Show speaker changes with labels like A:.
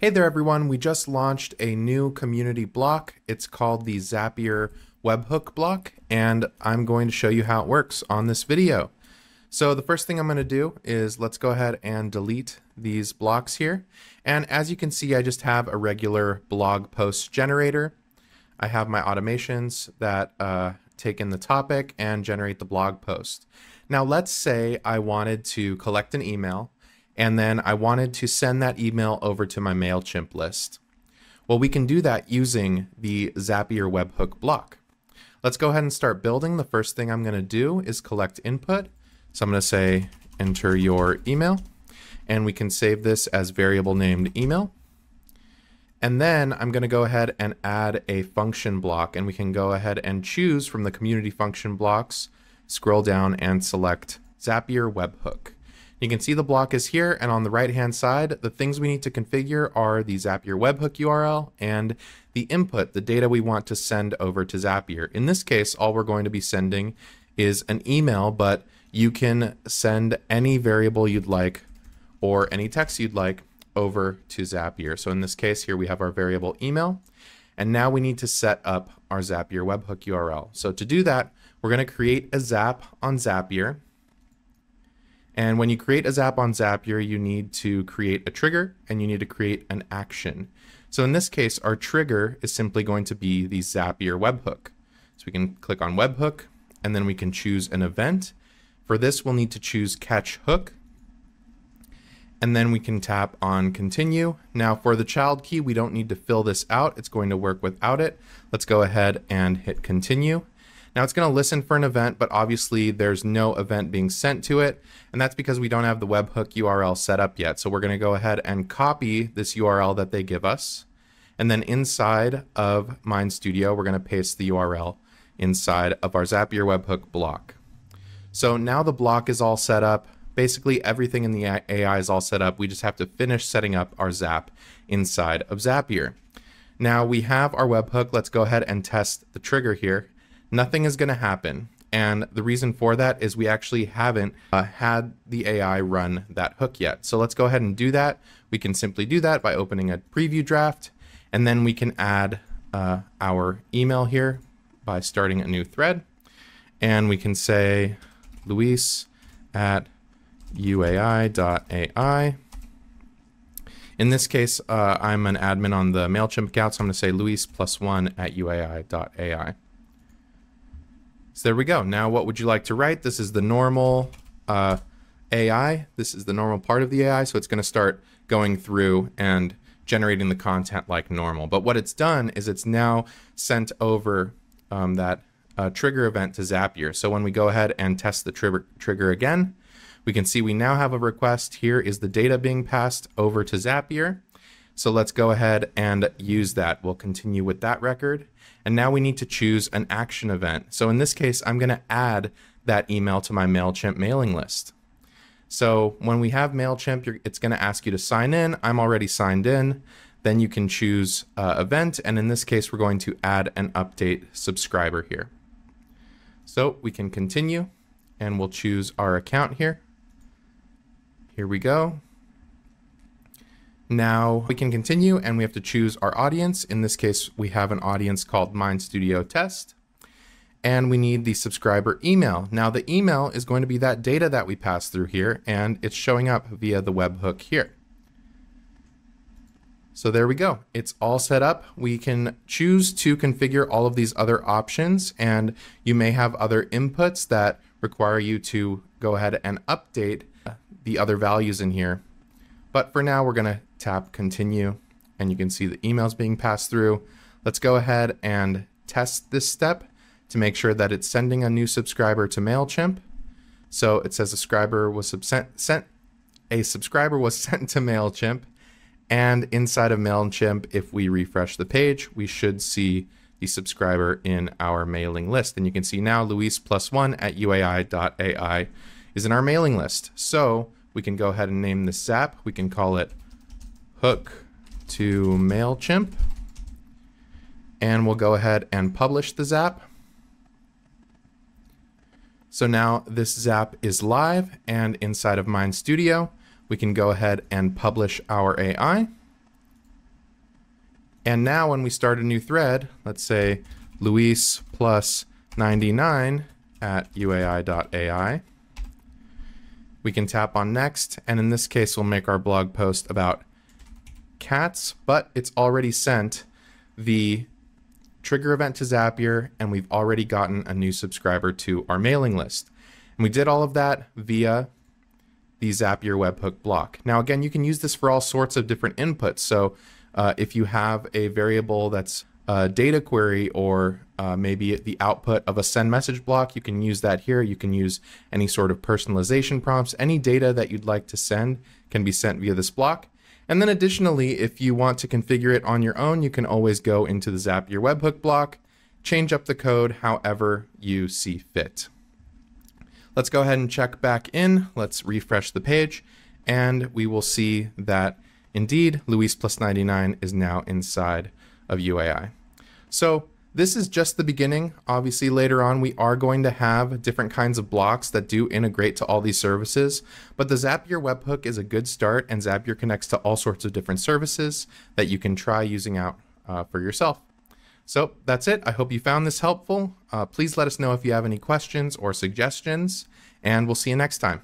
A: Hey there everyone, we just launched a new community block. It's called the Zapier webhook block and I'm going to show you how it works on this video. So the first thing I'm going to do is let's go ahead and delete these blocks here. And as you can see, I just have a regular blog post generator. I have my automations that uh, take in the topic and generate the blog post. Now let's say I wanted to collect an email and then I wanted to send that email over to my MailChimp list. Well, we can do that using the Zapier webhook block. Let's go ahead and start building. The first thing I'm going to do is collect input. So I'm going to say enter your email and we can save this as variable named email. And then I'm going to go ahead and add a function block and we can go ahead and choose from the community function blocks, scroll down and select Zapier webhook. You can see the block is here and on the right hand side, the things we need to configure are the Zapier webhook URL and the input, the data we want to send over to Zapier. In this case, all we're going to be sending is an email, but you can send any variable you'd like or any text you'd like over to Zapier. So in this case here, we have our variable email. And now we need to set up our Zapier webhook URL. So to do that, we're going to create a Zap on Zapier. And when you create a Zap on Zapier, you need to create a trigger and you need to create an action. So in this case, our trigger is simply going to be the Zapier webhook. So we can click on webhook and then we can choose an event. For this, we'll need to choose catch hook. And then we can tap on continue. Now for the child key, we don't need to fill this out. It's going to work without it. Let's go ahead and hit continue. Now it's going to listen for an event, but obviously there's no event being sent to it. And that's because we don't have the webhook URL set up yet. So we're going to go ahead and copy this URL that they give us. And then inside of Mind Studio, we're going to paste the URL inside of our Zapier webhook block. So now the block is all set up. Basically everything in the AI is all set up. We just have to finish setting up our Zap inside of Zapier. Now we have our webhook. Let's go ahead and test the trigger here nothing is going to happen. And the reason for that is we actually haven't uh, had the AI run that hook yet. So let's go ahead and do that. We can simply do that by opening a preview draft, and then we can add uh, our email here by starting a new thread. And we can say Luis at youai.ai. In this case, uh, I'm an admin on the MailChimp account, so I'm going to say Luis plus one at youai.ai. So there we go. Now what would you like to write? This is the normal uh, AI. This is the normal part of the AI. So it's going to start going through and generating the content like normal. But what it's done is it's now sent over um, that uh, trigger event to Zapier. So when we go ahead and test the trigger, trigger again, we can see we now have a request. Here is the data being passed over to Zapier. So let's go ahead and use that. We'll continue with that record. And now we need to choose an action event. So in this case, I'm going to add that email to my MailChimp mailing list. So when we have MailChimp, it's going to ask you to sign in. I'm already signed in. Then you can choose uh, event. And in this case, we're going to add an update subscriber here. So we can continue and we'll choose our account here. Here we go. Now we can continue and we have to choose our audience. In this case, we have an audience called Mind Studio Test. And we need the subscriber email. Now the email is going to be that data that we pass through here and it's showing up via the webhook here. So there we go. It's all set up. We can choose to configure all of these other options and you may have other inputs that require you to go ahead and update the other values in here. But for now, we're going to tap continue and you can see the emails being passed through. Let's go ahead and test this step to make sure that it's sending a new subscriber to MailChimp. So it says a subscriber was sent, sent a subscriber was sent to MailChimp and inside of MailChimp, if we refresh the page, we should see the subscriber in our mailing list. And you can see now Luis plus one at youai.ai is in our mailing list. So we can go ahead and name this zap. We can call it hook to MailChimp. And we'll go ahead and publish the zap. So now this zap is live and inside of Mind Studio, we can go ahead and publish our AI. And now when we start a new thread, let's say Luis plus 99 at youai.ai, we can tap on next. And in this case, we'll make our blog post about cats, but it's already sent the trigger event to Zapier, and we've already gotten a new subscriber to our mailing list. And we did all of that via the Zapier webhook block. Now, again, you can use this for all sorts of different inputs. So uh, if you have a variable that's a data query or uh, maybe the output of a send message block, you can use that here. You can use any sort of personalization prompts. Any data that you'd like to send can be sent via this block. And then additionally, if you want to configure it on your own, you can always go into the Zapier webhook block, change up the code however you see fit. Let's go ahead and check back in. Let's refresh the page and we will see that indeed Luis plus 99 is now inside of YouAi. So this is just the beginning. Obviously, later on, we are going to have different kinds of blocks that do integrate to all these services. But the Zapier webhook is a good start, and Zapier connects to all sorts of different services that you can try using out uh, for yourself. So that's it. I hope you found this helpful. Uh, please let us know if you have any questions or suggestions, and we'll see you next time.